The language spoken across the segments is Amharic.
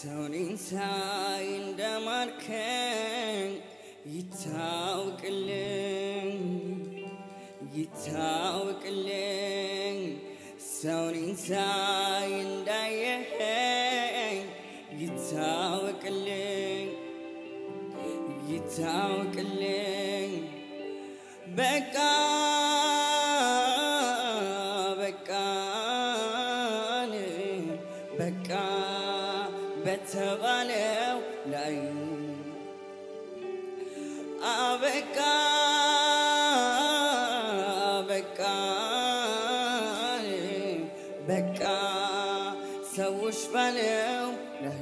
ሰውኔን ሳይ እንደማርከኝ ይታውቅልኝ ይታውቅልኝ ሰውኔን ሳይ እንዳየኸኝ ይታውቅልኝ ይታውቅልኝ በቃ አበቃ በቃ በቃ ሰዎች ባለው ላይ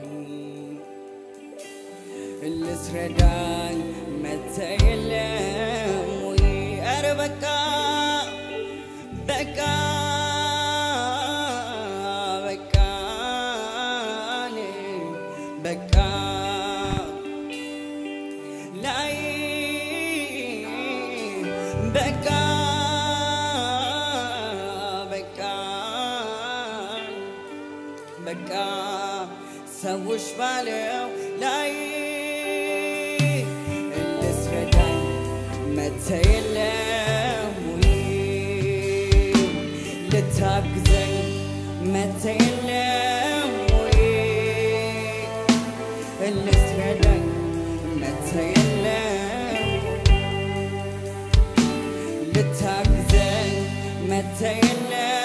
ልትረዳኝ መተ በቃ ሰዎች ባለው ላይ ልትረዳኝ መተ የለም Yeah.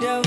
አለምደው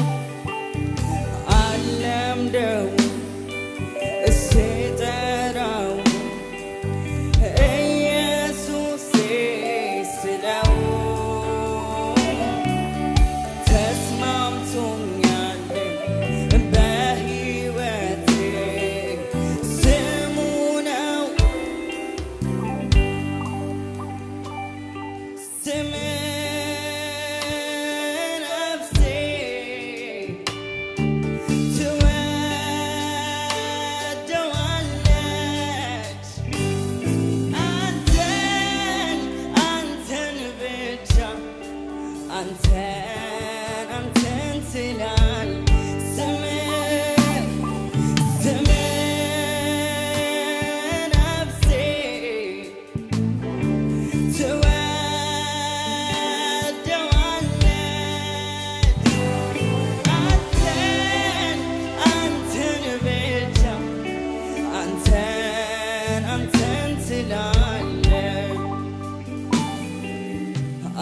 ትላለህ?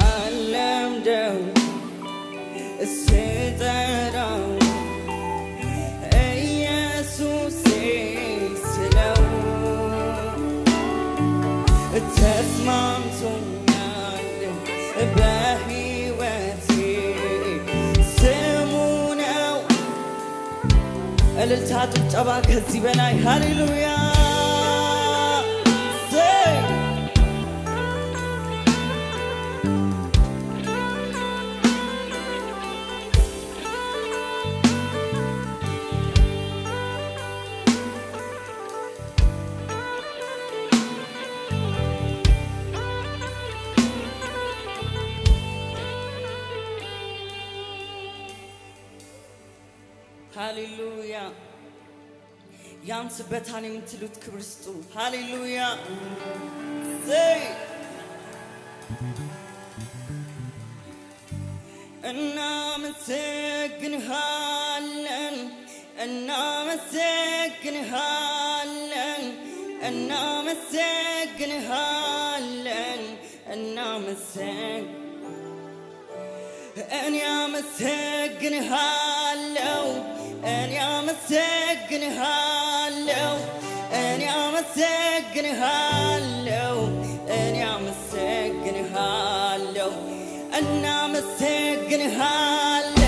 አለምደው ስጠራው ኢየሱሴ ስለው ተስማምቶኛል በሕይወቴ ስሙ ነው። እልልታ ጭብጨባ ከዚህ በላይ ሃሌሉያ ያንስበታል የምትሉት ክብር ስጡ። ሃሌሉያ! ዘይ! እናመሰግንሃለን እናመሰግንሃለን እናመሰግንሃለን እናመሰግ እኔ አመሰግንሃለው እኔ አመሰግንሃለው እኔ አመሰግንሃለው እኔ አመሰግንሃለው እናመሰግንሃለን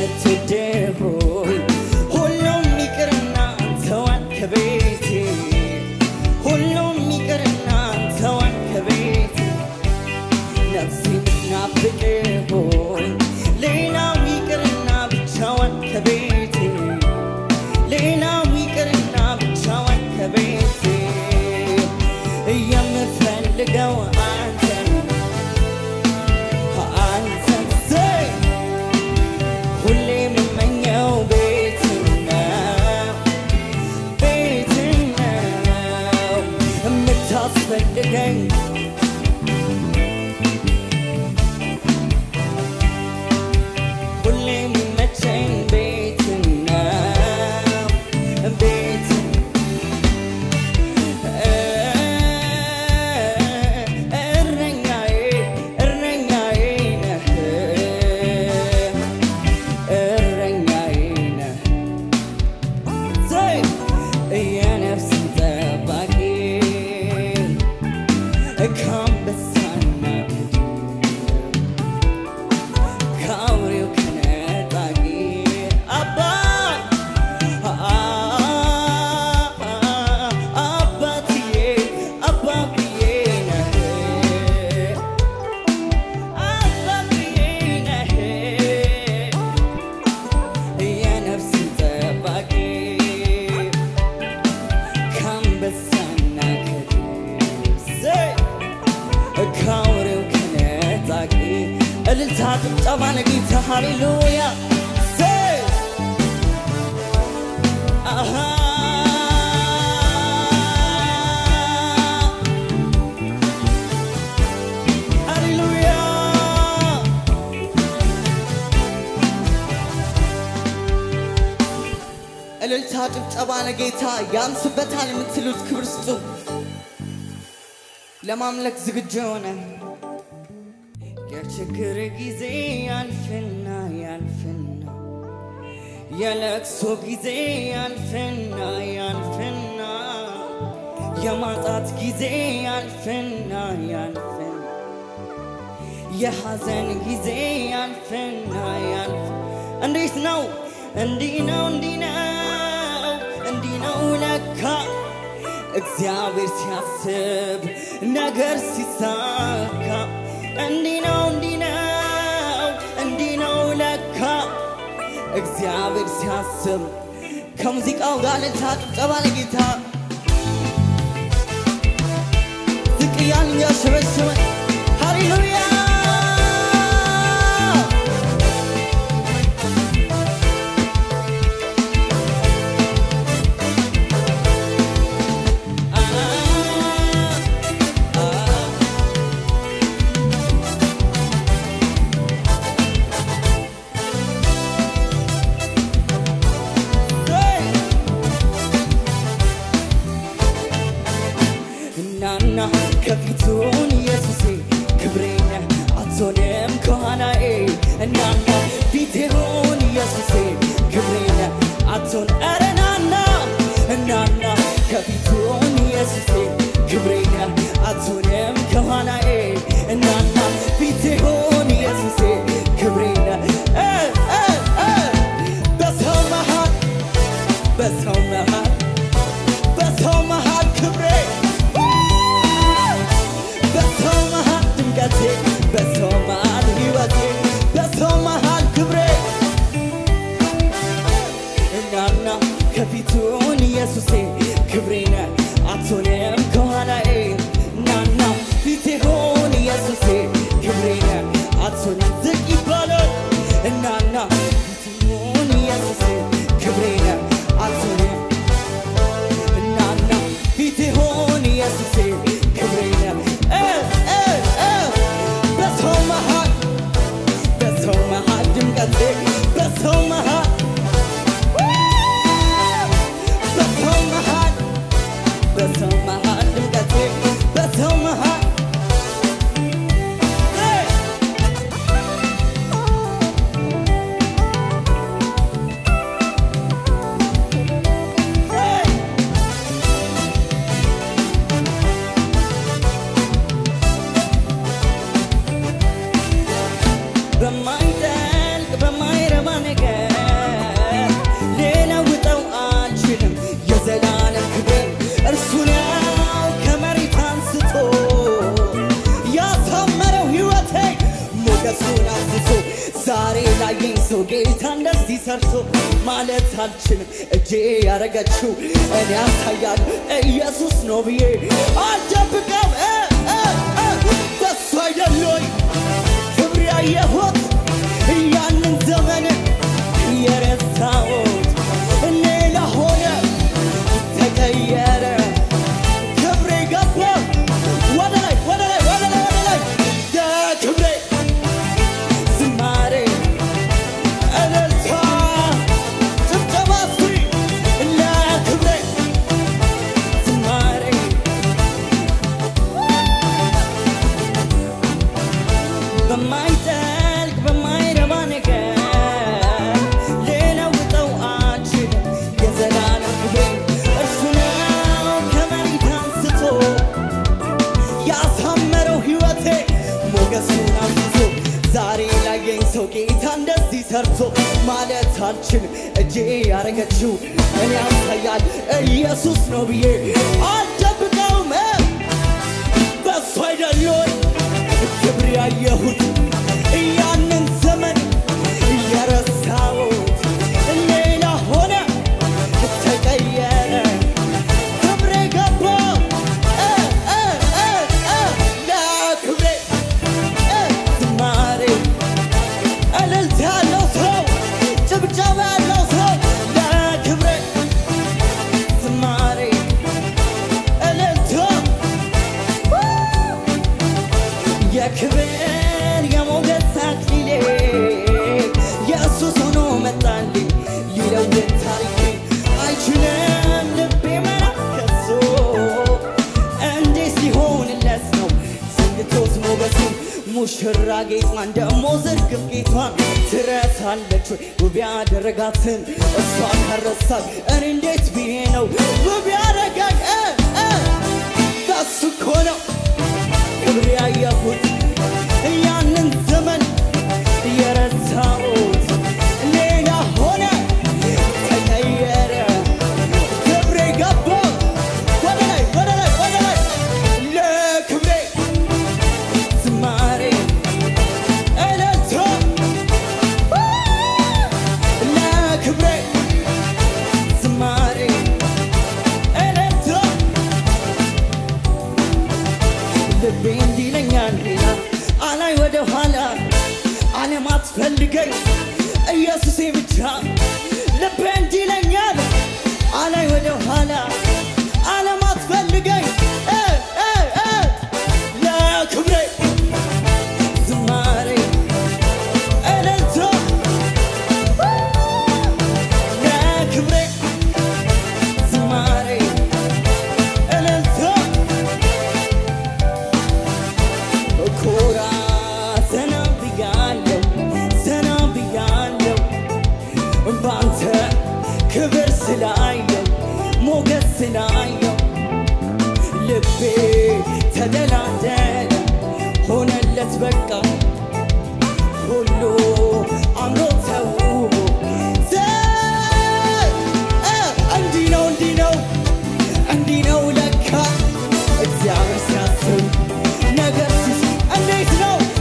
wanted to do Make the game. come እልልታ ጭብጨባ ለጌታ ሃሌሉያ። እልልታ ጭብጨባ ለጌታ ያንስበታል የምትሉት ክብር ስጡ። ለማምለክ ዝግጁ የሆነ የችግር ጊዜ ያልፍና ያልፍና የለቅሶ ጊዜ ያልፍና ያልፍና የማጣት ጊዜ ያልፍና ያልፍና የሐዘን ጊዜ ያልፍና ያልፍ እንዴት ነው? እንዲህ ነው እንዲህ ነው እንዲህ ነው ለካ እግዚአብሔር ሲያስብ ነገር ሲሳካ እንዲህ ነው እንዲህ ነው እንዲህ ነው ለካ እግዚአብሔር ሲያስብ ከሙዚቃው ጋር ልልታ ለጌታ ዝቅ እያልን እያሸበሸበን ሃሌሉያ እናና ከፊቱን ኢየሱሴ ክብሬን አትሆንም ከኋላዬ። እናና ፊቴውን ኢየሱሴ ክብሬን አትሆን ኧረ ከርቶ ማለት አልችልም። እጄ ያረገችው እኔ ያሳያል ኢየሱስ ነው ብዬ አልደብቅም። ተስፋ የለኝ ክብር ያየሁት ያንን ዘመን የረሳሁት ያሳመረው ህይወቴ ሞገሱን አብዝቶ ዛሬ ላየኝ ሰው ጌታ እንደዚህ ሰርቶ ማለት አልችልም። እጄ ያረገችው እኔ ያሳያል ኢየሱስ ነው ብዬ አልደብቀውም። በሱ አይደል ክብር ያየሁት እያ ረስታለች ውብ ያደረጋትን እሷ ከረሳት እኔ እንዴት ብዬ ነው ውብ ያደረጋኝ እሱ እኮ ነው ክብር ያየሁት። ያንን ዘመን የረሳው